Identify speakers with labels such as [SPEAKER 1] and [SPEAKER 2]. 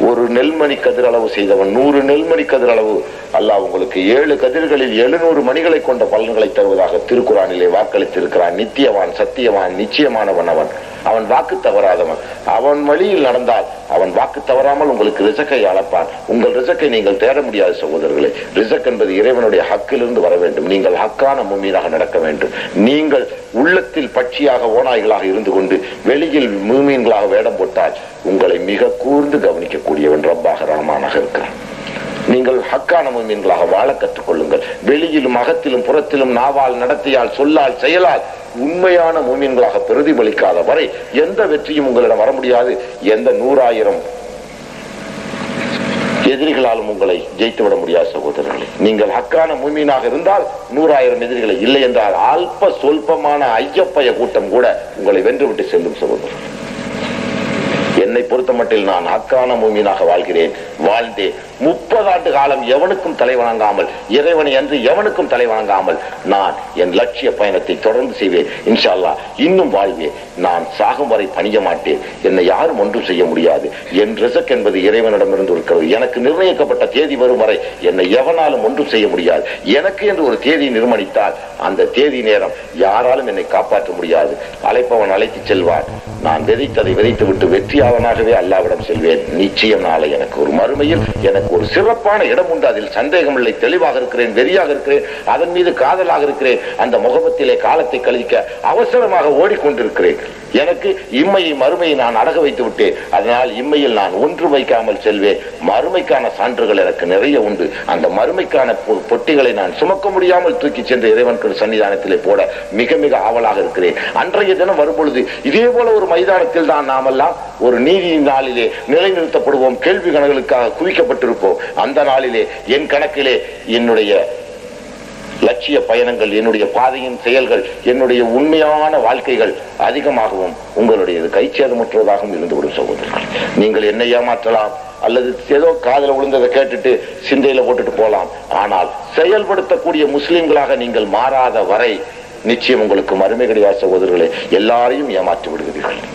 [SPEAKER 1] ஒரு நெல்மணி கதிர் அளவு செய்தவன் நூறு நெல்மணி கதிர் அளவு அல்லாஹ் உங்களுக்கு ஏழு கதிர்களில் எழுநூறு மணிகளை கொண்ட பலன்களை தருவதாக திருக்குறானிலே வாக்களித்திருக்கிறான். நித்தியவான் சத்தியவான் நிச்சயமானவன் அவன். அவன் வாக்கு தவறாதவன். அவன் வழியில் நடந்தால் அவன் வாக்கு தவறாமல் உங்களுக்கு ரிசக்கை அளப்பான். உங்கள் ரிசக்கை நீங்கள் தேட முடியாது சகோதரர்களே. ரிசக் என்பது இறைவனுடைய ஹக்கிலிருந்து வர வேண்டும். நீங்கள் ஹக்கான மும்மீனாக நடக்க வேண்டும். நீங்கள் உள்ளத்தில் பட்சியாக ஓநாய்களாக இருந்து கொண்டு வெளியில் மூமீன்களாக வேடம் போட்டால் உங்களை மிக கூர்ந்து கவனிக்கக்கூடியவன் ரப்பாக ரஹ்மானாக இருக்கிறான். நீங்கள் ஹக்கான முமீன்களாக வாழ கற்றுக்கொள்ளுங்கள். வெளியிலும் அகத்திலும் புறத்திலும் நாவால் நடத்தியால் சொல்லால் செயலால் உண்மையான மூமியன்களாக பிரதிபலிக்காத வரை எந்த வெற்றியும் உங்களிடம் வர முடியாது. எந்த நூறாயிரம் எதிரிகளாலும் உங்களை ஜெயித்து விட முடியாது சகோதரர்களே. நீங்கள் ஹக்கான மூமீனாக இருந்தால் நூறாயிரம் எதிரிகளை இல்லை என்றால் அல்ப சொல்பமான ஐயப்பய கூட்டம் கூட உங்களை வென்றுவிட்டு செல்லும் சகோதரர்கள். என்னை பொறுத்த மட்டில் நான் ஹக்கான மூமியனாக வாழ்கிறேன். வாழ்ந்தேன் முப்பது ஆண்டு காலம் எவனுக்கும் தலை வணங்காமல் இறைவனை என்று எவனுக்கும் தலை வணங்காமல் நான் என் லட்சிய பயணத்தை தொடர்ந்து செய்வேன். இன்ஷால்லா இன்னும் வாழ்வேன் நான் சாகும் வரை பணிய மாட்டேன். என்னை யாரும் ஒன்றும் செய்ய முடியாது. என் ரிசக் என்பது இறைவனிடமிருந்து இருக்கிறது. எனக்கு நிர்ணயிக்கப்பட்ட தேதி வரும் வரை என்னை எவனாலும் ஒன்றும் செய்ய முடியாது. எனக்கு என்று ஒரு தேதி நிர்மணித்தால் அந்த தேதி நேரம் யாராலும் என்னை காப்பாற்ற முடியாது. அழைப்பவன் அழைத்து செல்வார் நான் விதைத்ததை விதைத்து விட்டு வெற்றியாக வெற்றியாளனாகவே அல்லாவிடம் செல்வேன். நிச்சயம் நாளை எனக்கு ஒரு மறுமையில் எனக்கு ஒரு சிறப்பான இடம் உண்டு. அதில் சந்தேகம் இல்லை தெளிவாக இருக்கிறேன் வெறியாக இருக்கிறேன் அதன் மீது காதலாக இருக்கிறேன். அந்த முகமத்திலே காலத்தை கழிக்க அவசரமாக ஓடிக்கொண்டிருக்கிறேன். எனக்கு இம்மையை மறுமையை நான் அடக வைத்து விட்டேன். அதனால் இம்மையில் நான் ஒன்று வைக்காமல் செல்வேன். மறுமைக்கான சான்றுகள் எனக்கு நிறைய உண்டு. அந்த மறுமைக்கான பொட்டிகளை நான் சுமக்க முடியாமல் தூக்கி சென்று இறைவன் சன்னிதானத்திலே போட மிக மிக ஆவலாக இருக்கிறேன். அன்றைய தினம் வரும்பொழுது இதே போல ஒரு மைதானத்தில் தான் நாமெல்லாம் ஒரு நீதியின் நாளிலே நிலைநிறுத்தப்படுவோம் கேள்வி கணக்குகளுக்காக குவிக்கப்பட்டிருப்போம். அந்த நாளிலே என் கணக்கிலே என்னுடைய லட்சிய பயணங்கள் என்னுடைய பாதையின் செயல்கள் என்னுடைய உண்மையான வாழ்க்கைகள் அதிகமாகவும் உங்களுடையது கைச்சேதமுற்றதாகவும் இருந்துவிடும் சகோதரர்கள். நீங்கள் என்ன ஏமாற்றலாம் அல்லது ஏதோ காதல விழுந்ததை கேட்டுட்டு சிந்தையில போட்டுட்டு போலாம் ஆனால் செயல்படுத்தக்கூடிய முஸ்லிம்களாக நீங்கள் மாறாத வரை நிச்சயம் உங்களுக்கு மறுமை கிடையாது சகோதரர்களே. எல்லாரையும் ஏமாற்றி விடுகிறீர்கள்